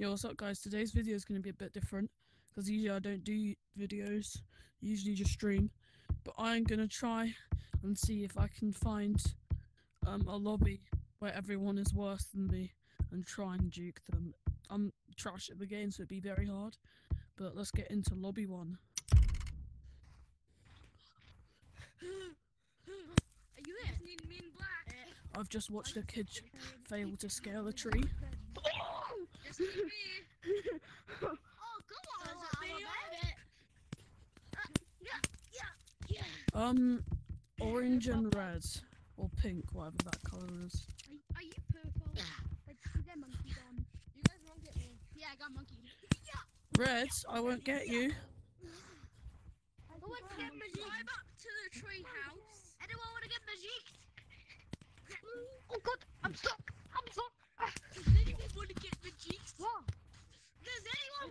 Yo, what's up, guys? Today's video is going to be a bit different because usually I don't do videos, usually just stream. But I'm going to try and see if I can find um, a lobby where everyone is worse than me and try and juke them. I'm trash at the game, so it'd be very hard. But let's get into lobby one. Are you there? Need black. I've just watched a kid fail to scale a tree. Um, orange and red. Or pink, whatever that colour is. Are, are you purple? Get monkeyed on. You guys won't get me. Yeah, I got monkeyed. Red, I won't get you. To get magic? up to the. Anyone want to get? Oh god, I'm stuck.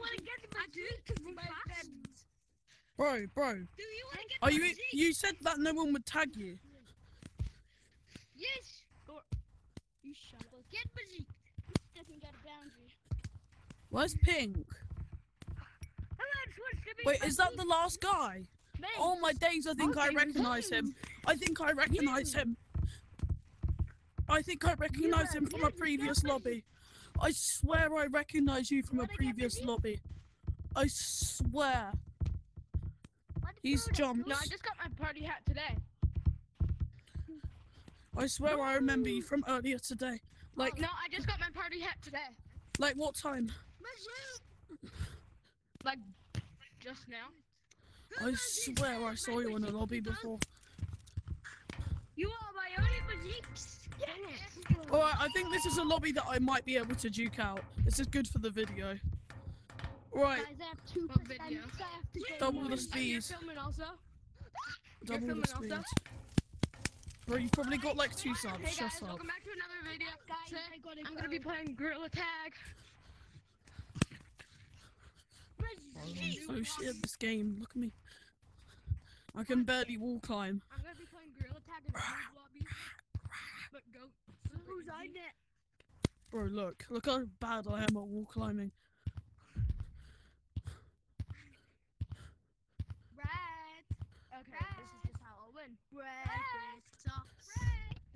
Want to get I do. magic? From My fast. friends. Bro, bro. Do you want to get Are you? magic? You said that no one would tag you. Yes. Go. You shut up. Get magic. Stepping out of boundary. Where's pink? Who else to be Wait, is that the last guy? Me. Oh my days! I think I Okay, recognize him. I think I recognize him. I think I recognize him from a previous lobby. I swear I recognize you from a previous lobby. I swear. He's jumped. No, I just got my party hat today. I swear I remember you from earlier today. Like, no, I just got my party hat today. like what time? Like just now. I swear I saw you in a lobby before. You are my only magics. Yes. Alright, I think this is a lobby that I might be able to duke out. This is good for the video. Right, Guys, I have two What percent. video? I have to Double the one. speed. Are you filming also? double the filming speed. also? Bro, you've probably got like two subs. Hey Shut guys, up. welcome back to another video. Guys, Today, go. I'm gonna be playing Gorilla Tag. Magic. Oh shit, this game. Look at me. I can barely wall climb. I'm gonna be playing Gorilla Tag in the lobby. But go. Who's on it? Bro, look. Look how bad I am at wall climbing. Red. Okay, this is just how I'll win. Red. Sucks.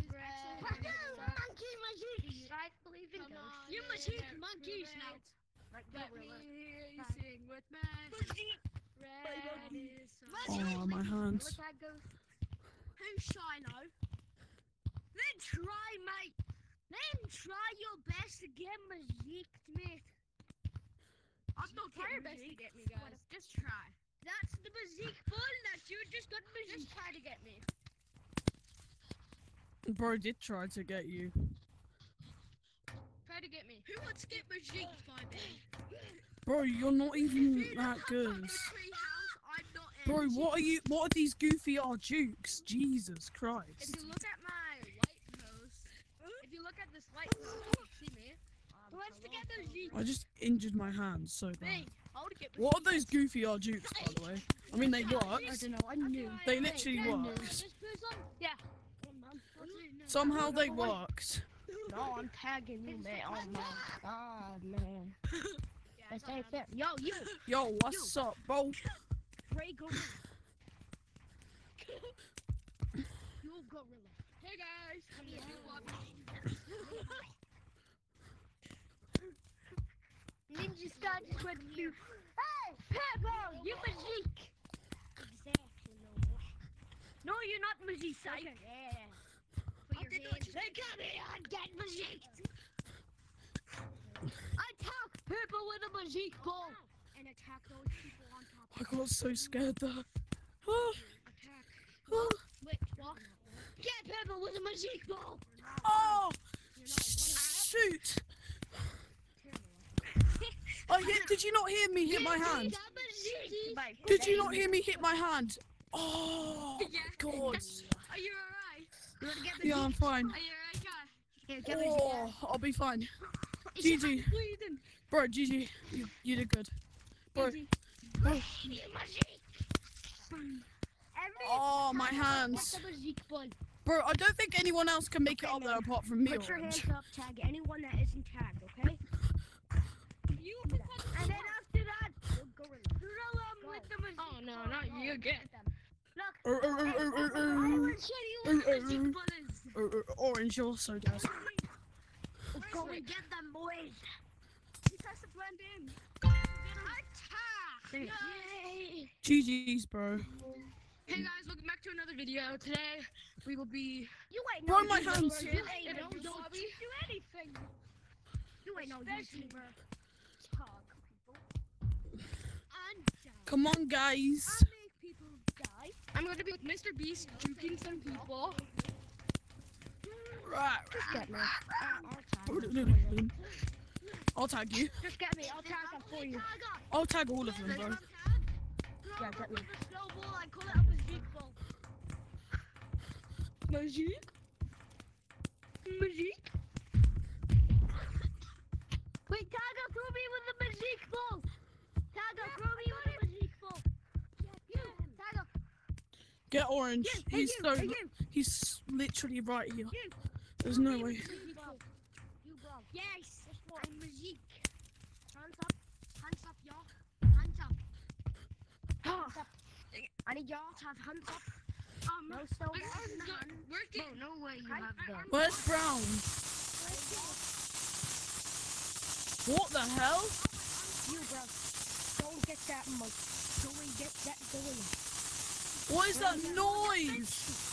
Red. Monkey magic. I believe in Come ghosts. on, You yeah, magic yeah, monkeys yeah. now. Like Let me gorilla. hear you Fine. sing with magic. Red is Oh, my hands. Look that goes. Who's Shiloh? Then try, mate. Then try your best to get magic, mate. I'm not Try your best to get me, guys. if- Just try. That's the magic ball that you just got magic. Just try to get me. Bro did try to get you. Try to get me. Who wants to get magic by me? Bro, you're not even that good. Bro, what are you? What are these goofy R jukes? Jesus If Christ. you look at my light post, if you look at this light post, you see me. Um, Who wants to get magic? I just injured my hand so bad. Me. I want What are those goofy R jukes, by the way? I mean, they work. I don't know. I knew. They literally worked. This? Yeah. Somehow they worked. No, I'm tagging you, man. Oh my god, man. That's ain't. Yo, you, Yo, what's up, bro? Ray Gorilla. you gorilla. Hey guys. I'm Yeah. the lobby. Ninja Star just went blue. Hey, Peppo, you magic. Exactly, no. No, you're not magic, psych. Yeah. Put. Hey, come here and get magic. Attack Peppo with a magic ball. And attack those people on top. I got so scared there. Oh, Attack. oh, Wait, what? Get Peppo with a magic ball. oh, shoot! Oh, I hit. Did you not hear me hit my hand? Did you not hear me hit my hand? Oh God! Are you alright? You wanna get the Yeah, I'm fine. Are you alright, guy? Here, get the Oh, I'll be fine. Is your GG. hand bleeding? Bro, GG, you, you did good. Margie. Oh, my hands. Bro, I don't think anyone else can make okay, it up there apart from me. Put your hands up, tag anyone that isn't tagged, okay? You can touch And then after that, gorilla. Gorilla Go. with the magic Oh, no, not oh, you again. Look. Uh, uh, uh, uh, uh, orange also does. Go and get them, boys. He guys to blend in. Attack! Yay! GG's, bro. Hey guys, welcome back to another video. Today we will be. You ain't Bro, no my YouTuber. hands. You ain't no YouTuber. do anything. You ain't no YouTuber. Talk, people. And die. Come on, guys. I make people die. I'm going to be with Mr. Beast juking some people. Right. Just get me. I'll tag you. Just get me. I'll tag them for you. I'll tag all of them, bro. Yeah, get me. Magique. Magique. Mm, Wait, tag us, Ruby, with the magic ball. Tag us, Ruby, with the magic ball. Get orange. Yes, he's hey, you, so. Hey, he's literally right here. You. There's no way. Hands up. I need y'all to have hands up. Um, No snowballs in the Bro, hand. working. no way you I- have I- them. I'm- Where's Brown? What the hell? You, bro. Don't get that mug. Go and get that going. What is that noise?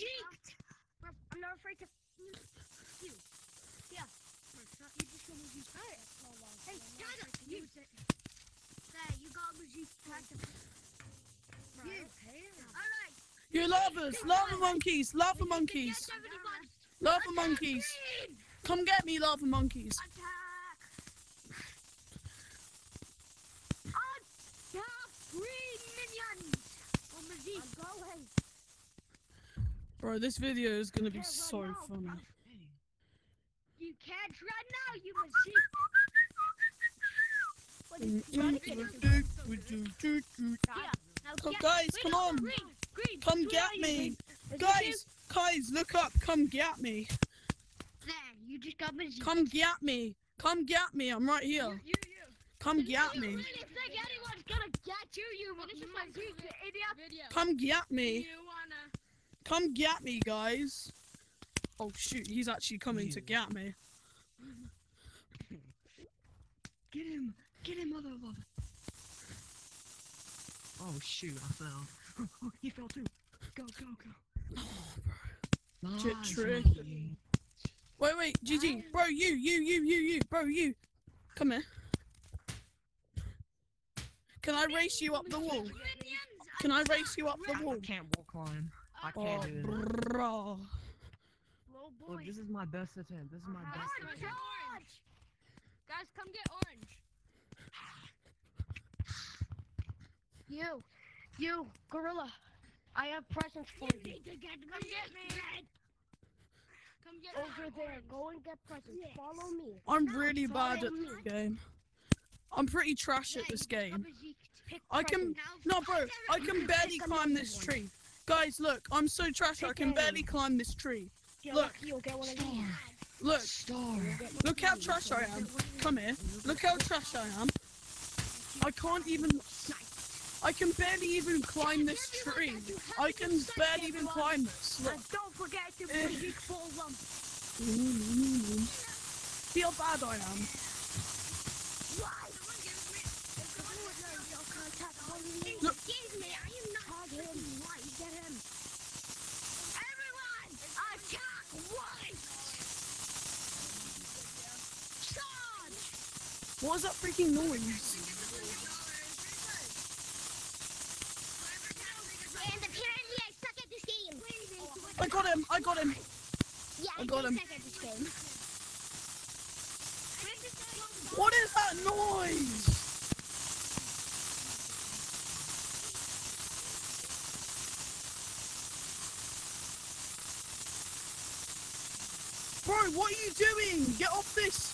to! I'm not afraid to... You. Yeah. You just gonna use fire. You. Got physique. You. Alright. You lava monkeys, lava monkeys, lava monkeys. Come get me, lava monkeys. Bro, this video is gonna be so now, funny. You can't run now, you machine! oh, guys, come on! Come get me! Guys, guys, look up! Come get me! There, you just got. Come get me! Come get me! I'm right here. You, get you, you Come get me. Come get me, guys. Oh shoot, he's actually coming to get me. Get him. Get him, mother of Oh shoot, I fell. he fell too. Go, go, go. Oh, Jet Nice, trick. Wait, wait, GG, bro, you, you, you, you, you, bro, you. Come here. Can I race you up the wall? Can I race you up the wall? I can't wall climb. I Oh, can't do this. bro. Low Look, boy. this is my best attempt. This is my best Come on, attempt. orange. Guys, come get orange. You, you, gorilla. I have presents for you. to get Come get me. Come get Over there, go and get presents. Follow me. I'm really bad at Follow this game. I'm pretty trash at this game. I can, no, bro, I can barely climb this tree. Guys, look, I'm so trash. I can barely climb this tree. look. You'll get one of these. Look, Star. look how trash I am. Come here. Look how trash I am. I can't even. I can barely even climb this tree. I can barely even climb this. Look. Don't forget to Eh. magic ball them. See how bad I am. What was that freaking noise? I got him! I got him! Yeah, I, I got him. What is that noise? Bro, what are you doing? Get off this!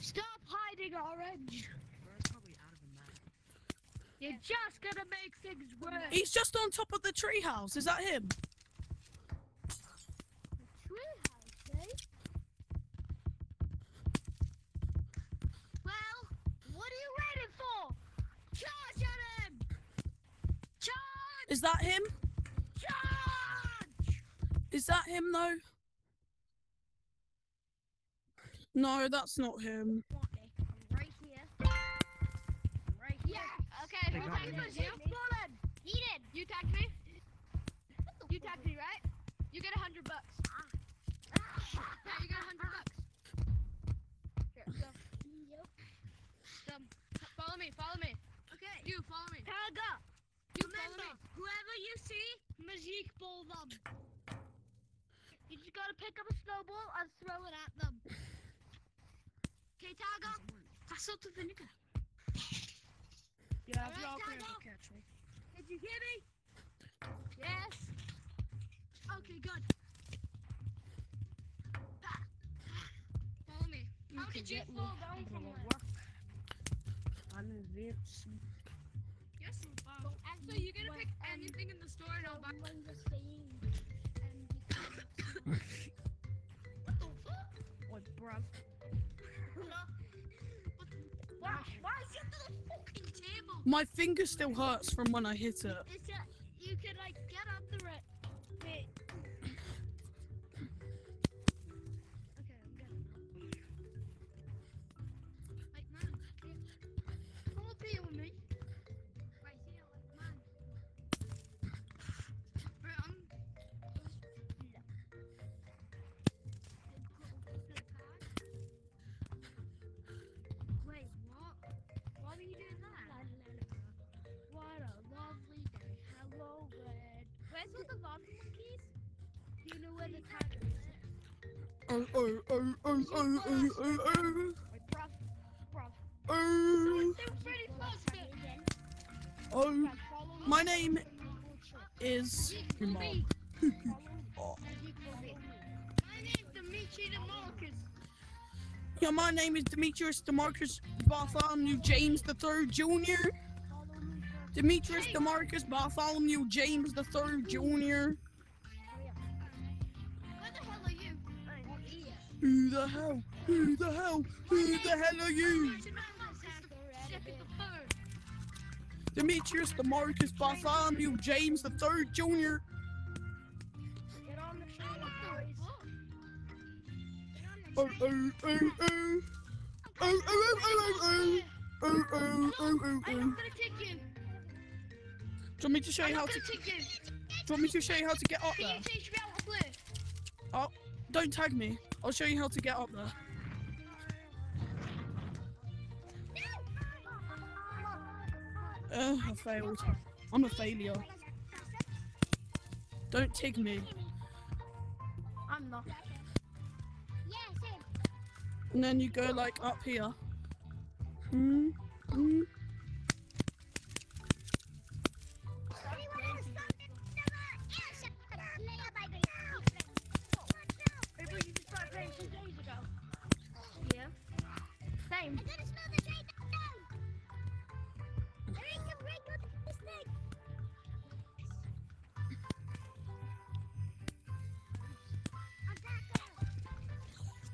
Stop hiding, Orange. Bro, it's probably out of the map. You're just gonna make things worse. He's just on top of the treehouse. Is that him? Treehouse, eh? Well, what are you waiting for? Charge at him! Charge! Is that him? Charge! Is that him though? No, that's not him. I'm right here. Right here. Okay, They who got me. me? You? Fallen! He did. You attacked me. You attacked me, right? You get a hundred bucks. Yeah, you get a hundred bucks. Here, so, so, follow me, follow me. Okay. You follow me. Taga! You follow me. whoever you see, Majik ball them. You just gotta pick up a snowball and throw it at them. Okay, Doggo. Pass out to the. Yeah, All right, you're Doggo. catch me. Did you hear me? Yes. Okay, good. Ah. Follow me. You How could you fall me. down from there? I'm a bitch. Yes, Bob. So you're gonna pick anything in the store and I'll buy one the same. what the fuck? What, bruv? Why? Why is it to the fucking table? My finger still hurts from when I hit it. It's a, you can like get under it. Oh, oh, oh, oh, oh, oh, oh, oh, oh, oh. My name is. My DeMarcus. Yeah, my name is Demetrius Demarcus Bartholomew James III Jr. Demetrius Demarcus Bartholomew James III Jr. Who the hell? Who the hell? Who the hell are you? Second the third. Demetrius Demarcus Bartholomew James the What train, the boys. fuck? Oh, oh, oh, oh. Oh, oh, oh, oh, oh, oh, oh, oh, oh, oh, oh. gonna take you. Do you want me to show you how to? Do you. want me to show you how to get up there? you teach me how to play? Don't tag me. I'll show you how to get up there. Uh, I failed. I'm a failure. Don't tig me. I'm not. And then you go like up here. Mm, mm.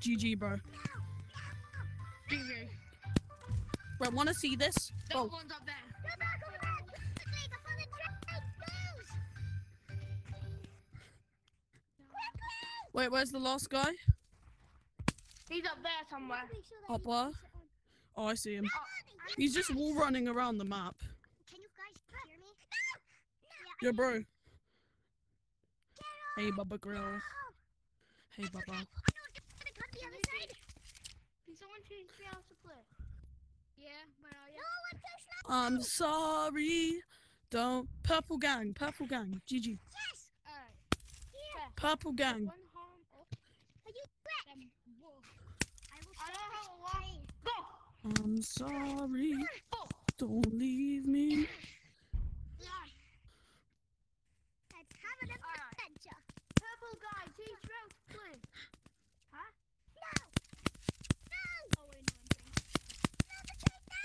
GG, bro. GG. Bro, wanna see this? That Oh, one's up there. wait, where's the last guy? He's up there somewhere. Make sure that Up where? push it on. Oh, I see him. I'm oh. He's just wall running around the map. Can you guys hear me? Yo, bro. Hey, Bubba Grill. Hey, Bubba. I know it's gonna come the other side. Can someone teach me how to play? Yeah, where are you? No, I'm. I'm sorry. Don't. Purple gang. Purple gang. GG. Yes. Alright. Here. Purple gang. One harm oh. up. Are you back? Then. I will I know stop how to this walk. train. Go! I'm sorry. Go! Don't leave me. Let's have an Alright. adventure. Purple guy, teach me how to play. Huh? No. No. Oh, wait, no, I'm saying. No, the train, no.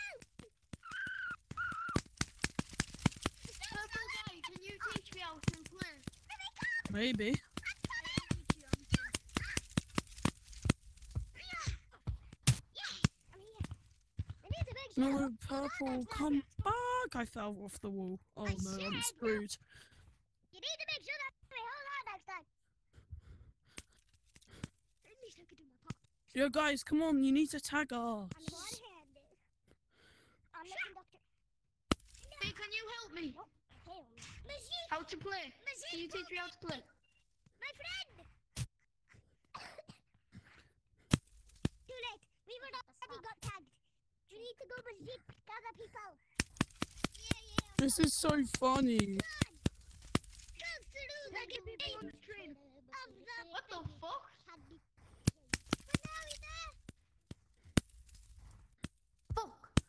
The train's Purple not guy, can you teach me how to play? Let me come. Maybe. I'm coming. Teach you, I'm saying. Yeah. I'm here. We need to make sure. No, purple, come back. I fell off the wall. Oh no, I'm screwed. You need to make sure that we hold on next time. I could do my. Yo, guys, come on. You need to tag us. I'm one-handed. I'm the conductor. Hey, can you help me? Hell, Machine, How to play? Can machine, you how to play? my friend. Too late. We were already got tagged. You need to go with gather people. Yeah, yeah. This is so funny. Go through the people on the train. Of the What the fuck? But now he's there. Fuck.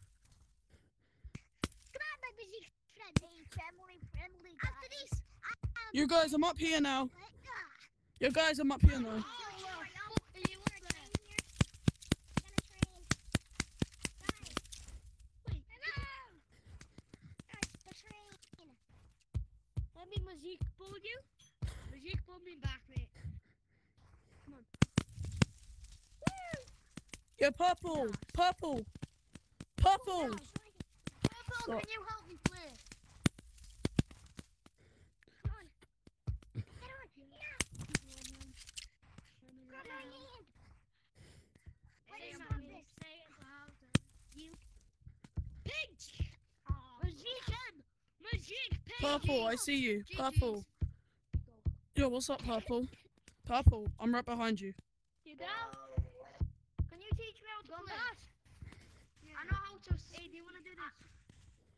Come on, my music friend. Hey, family friendly guy. After this, I am. You guys, I'm up here now. What? Ah. Guys, I'm up here now. Oh, well, fuck, you We're up there? train here. We're gonna train. Guys. Wait. Hello. Guys, the train. Let me Majik pull you. Majik pull me back, mate. Yo, purple, purple, purple. Purple, Stop. can you help me play? Come on. Get on. Yeah. Come on in. What Hey, is I'm all gonna this? say it loud. You. Pidge! Majik! Majik! Purple, I see you. Purple. Yo, what's up, purple? Purple, I'm right behind you. You go? Can you teach me how to play? I know how to. Hey, do you want to do this?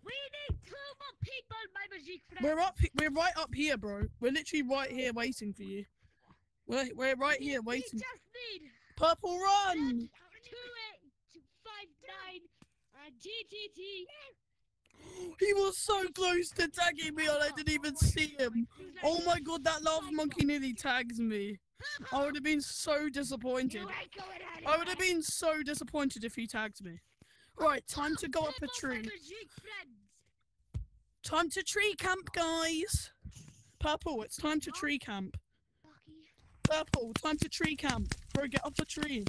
We need two more people, my Majik friend. We're up. We're right up here, bro. We're literally right here waiting for you. We're we're right here We waiting. just need Purple, run! two eight two five nine uh, GTT. He was so close to tagging me, and I didn't even see him. Oh my god, that lava monkey nearly tags me. I would have been so disappointed. I would have been so disappointed if he tagged me. Right, time to go up a tree. Time to tree camp, guys. Purple, it's time to tree camp. Purple, time to tree camp. Bro, get up a tree.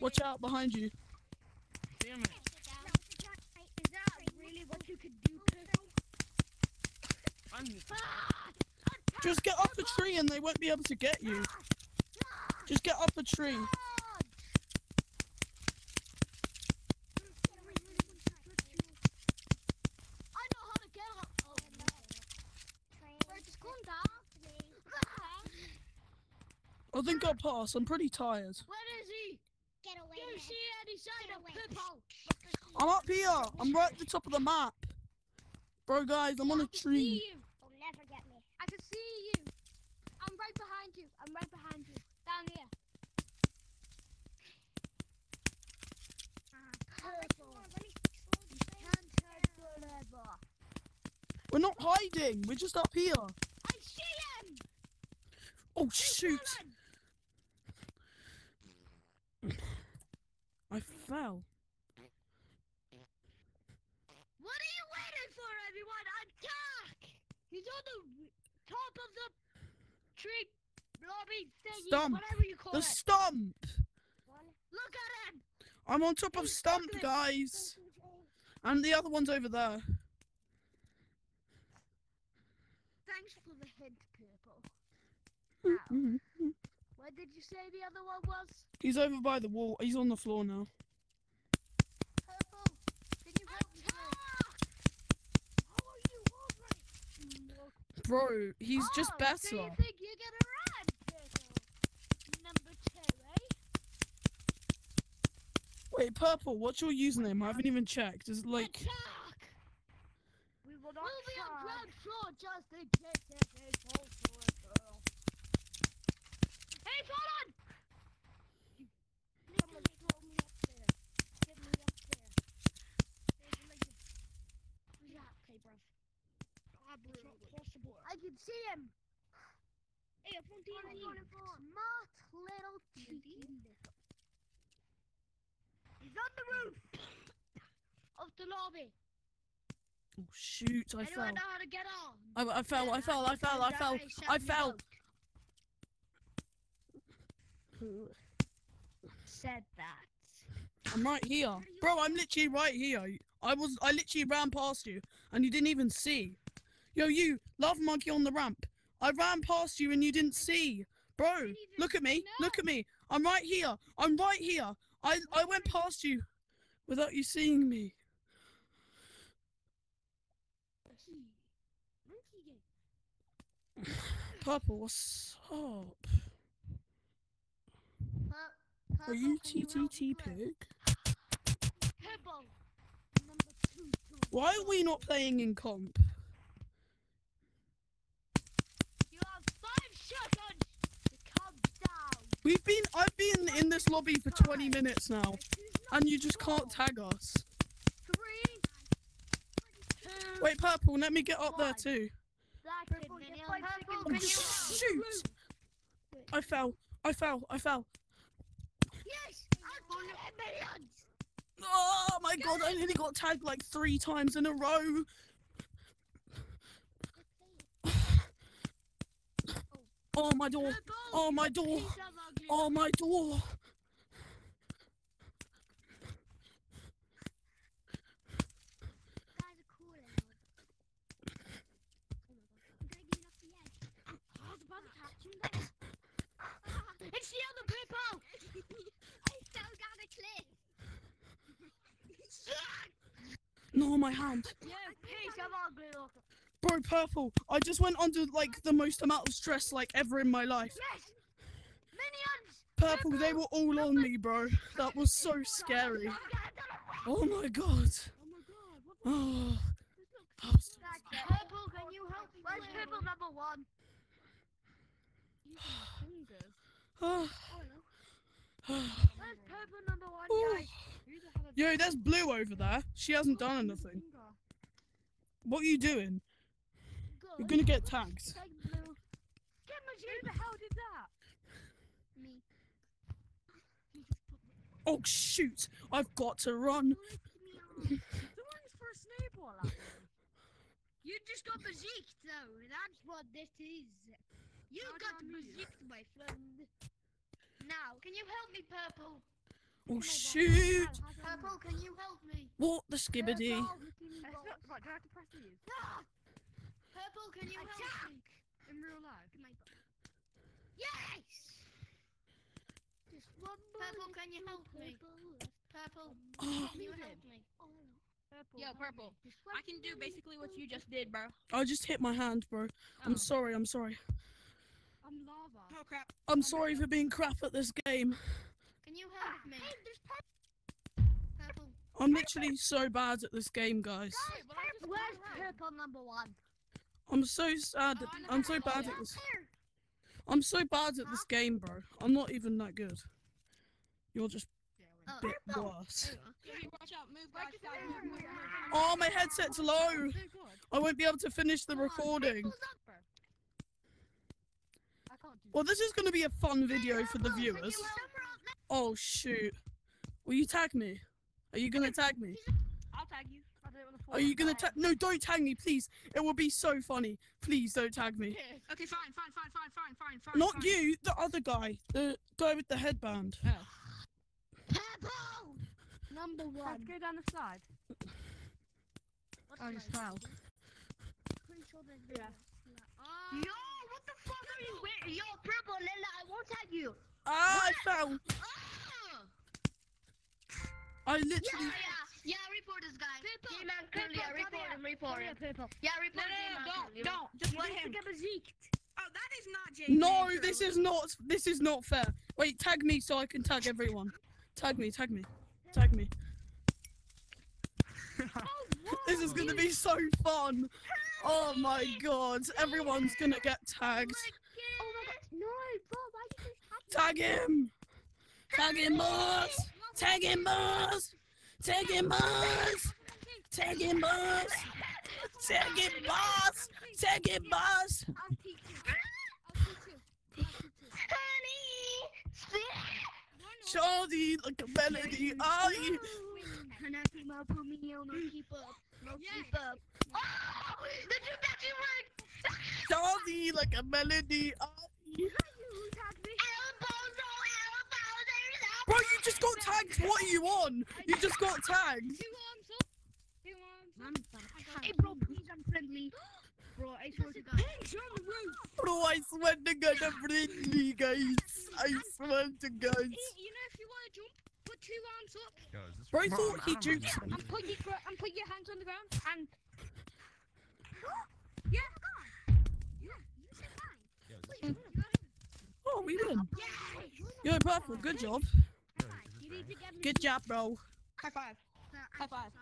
Watch out behind you. Damn it. Is that really what you could do, Purple? I'm Just get up a tree and they won't be able to get you. Just get up a tree. I know how to get up. Oh, Wait, just calm down. I think I'll pass. I'm pretty tired. Where is he? Get away. Do you see any sign of away. Purple? I'm up here. I'm right at the top of the map. Bro, guys, I'm on a can tree. see you. You'll never get me. I can see you. I'm right behind you. I'm right behind you. Down here. Purple. Let me slow the train down. forever. We're not hiding. We're just up here. I see him. Oh, shoot. I fell. What are you waiting for, everyone? Attack! He's on the top of the tree lobby thingy, Stump. whatever you call The it. stump. Look at him. I'm on top of stump, guys. And the other one's over there. Thanks for the hint, Purple. Mhm. Where did you say the other one was? He's over by the wall. He's on the floor now. Purple. Can you help me? How are you alright? Bro, he's just Oh, better. So you think you're gonna run, Purple? Number two, eh? Wait, Purple, what's your username? I haven't even checked. Is it like. Attack! We will not We'll be on ground floor just in case if they fall for a girl. Hey, hold on! Someone throw me up there. Get me up there. There's like a- Yeah, okay, bruv. Ah, bro. It's not possible. I can see him. Hey, I'm on TV. Smart little cheeky. He's on the roof of the lobby. Oh, shoot, I fell. Anyone know how to get on? I, I fell, I fell, I fell, I fell. I fell. Who said that? I'm right here. Bro, I'm literally right here. I was, I literally ran past you and you didn't even see. Yo, you, love monkey on the ramp. I ran past you and you didn't see. Bro, look at me, look at me. I'm right here. I'm right here. I, I went past you without you seeing me. Purple, what's up? Are you TTT pig? Purple. Number two. two. Why are we not playing in comp? You have five seconds to come down. We've been, I've been in this lobby for 20 minutes now, and you just can't tag us. Wait, Purple, let me get up there too. That's it, Minion. Purple, can you shoot! I fell, I fell, I fell. Yes. Oh my god, I nearly got tagged like three times in a row. Oh my door, oh my door, Piece of ugly. Oh my door. Guys are cool. The brother tapped you. It's the other people. I still got a clip. No, my hand. You piece of ugly. Bro, Purple, I just went under like the most amount of stress like ever in my life. Yes. Minions. Purple, they were all on me, bro. That was so scary. Oh my god. Oh. oh that was so Purple, can you help me? Where's purple number one? Oh. oh Where's purple number one, guys? Yo, there's blue over there. She hasn't done anything. What are you doing? You're gonna get tagged. Take blue. Get my Who the hell did that? Me. Oh shoot! I've got to run. Someone's for a snowball. You just got bezieked, though. That's what this is. You How got did I meet you? bezieked, my friend. Now, can you help me, Purple? Oh shoot! Purple, can you help me? What the skibbity? It's not- Right, do I have to press these? Ah! Purple, can you help me? In real life? Yes! Just Purple, can you help me? Purple, Oh, can you help me? Purple. Yo, purple. I can do basically what you just did, bro. I just hit my hand, bro. I'm Oh. sorry. I'm sorry. I'm lava. Oh crap. I'm sorry for being crap at this game. Can you help ah, me? Purple. I'm literally so bad at this game, guys. Wait, but I just Where's went around. purple number one? I'm so sad. Oh, I know I'm so bad at this. I'm so bad at this game, bro. I'm not even that good. You're just Oh, a bit worse. Oh, my headset's low. Oh. I won't be able to finish the Come recording. purple's up. I can't do Well, this is going to be a fun video for the Purple, can you viewers. Oh, shoot. Will you tag me? Are you going to tag me? I'll tag you. I don't want to fall Are you going to that tag? No, don't tag me, please. It will be so funny. Please don't tag me. Okay, fine, fine, fine, fine, fine, fine, fine. Not fine. you, the other guy. The guy with the headband. Oh. Purple. Number one. Let's go down the side. What's I my just fell. Pretty sure there's Yeah. Oh. Yo, what the fuck are you wearing? Yo, purple, Lila, I won't tag you. Ah, I fell. Oh! I literally. yeah, yeah, yeah, report this guy. Purple, G-Man curly, yeah, report him, report him. purple. Yeah, report No, no, G-Man no, don't, don't. Just let him. get bezeeked. Oh, that is not Jay. No, this is not. This is not fair. Wait, tag me so I can tag everyone. Tag me, tag me, tag me. This is gonna be so fun. Oh my god, everyone's gonna get tagged. Oh my god. Oh no, bro, why you just Tag him. Tag him, boss. Tag him, boss. Tag him, boss. Tag him, boss. Tag him, boss. Tag him, boss. I'll teach you. I'll teach you. I'll. Honey, Shawty, like a melody. Are you? Can I keep up with me? No keep up. No keep up. Oh, the dude that you were. Shawty, like a melody. Are you? Bro, you just got tagged. What are you on? You just got tagged. Two arms up. Two arms up. Hey, bro, please, I'm friendly. Bro, I swear to God. Bro, I swear to God, I'm friendly, guys. I swear to God. Hey, you know, if you want to jump, put two arms up Yo, Bro, I thought he I'm out juked money. him. and put your and put your hands on the ground and Yo, is this Oh, we win. Yo, purple, good job. Yo, is You this need to right? get me. Good job, bro. high five. High five.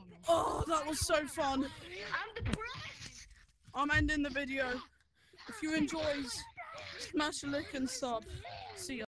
Is this? Oh, oh that was so fun. I'm depressed. I'm ending the video. If you enjoyed, smash a like and sub. See ya.